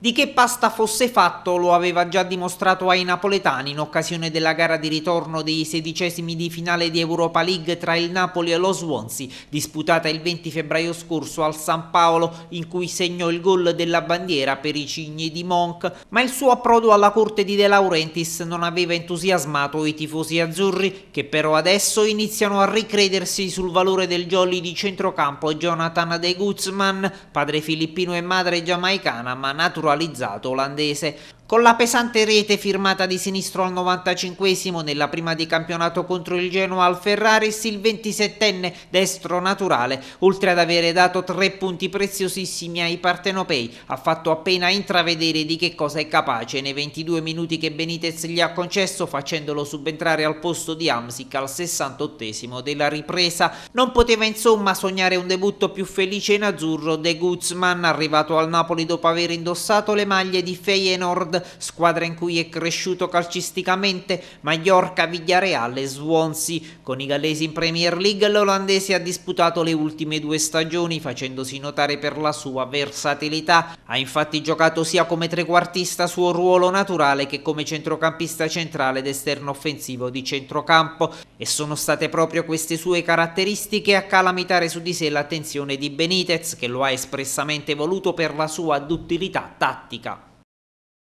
Di che pasta fosse fatto lo aveva già dimostrato ai napoletani in occasione della gara di ritorno dei sedicesimi di finale di Europa League tra il Napoli e lo Swansea, disputata il 20 febbraio scorso al San Paolo, in cui segnò il gol della bandiera per i cigni di Monk, ma il suo approdo alla corte di De Laurentiis non aveva entusiasmato i tifosi azzurri, che però adesso iniziano a ricredersi sul valore del jolly di centrocampo Jonathan De Guzman, padre filippino e madre giamaicana, ma naturalmente naturalizzato olandese con la pesante rete firmata di sinistro al 95 nella prima di campionato contro il Genoa al Ferraris, il 27enne destro naturale, oltre ad avere dato tre punti preziosissimi ai partenopei, ha fatto appena intravedere di che cosa è capace. Nei 22 minuti che Benitez gli ha concesso facendolo subentrare al posto di Amsic al 68 della ripresa. Non poteva insomma sognare un debutto più felice in azzurro. De Guzman, arrivato al Napoli dopo aver indossato le maglie di Feyenoord squadra in cui è cresciuto calcisticamente, Mallorca, Villareal e Swansea. Con i gallesi in Premier League l'olandese ha disputato le ultime due stagioni facendosi notare per la sua versatilità. Ha infatti giocato sia come trequartista suo ruolo naturale che come centrocampista centrale ed esterno offensivo di centrocampo e sono state proprio queste sue caratteristiche a calamitare su di sé l'attenzione di Benitez che lo ha espressamente voluto per la sua duttilità tattica.